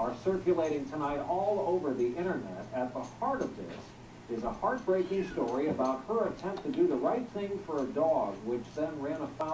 are circulating tonight all over the internet. At the heart of this is a heartbreaking story about her attempt to do the right thing for a dog, which then ran afoul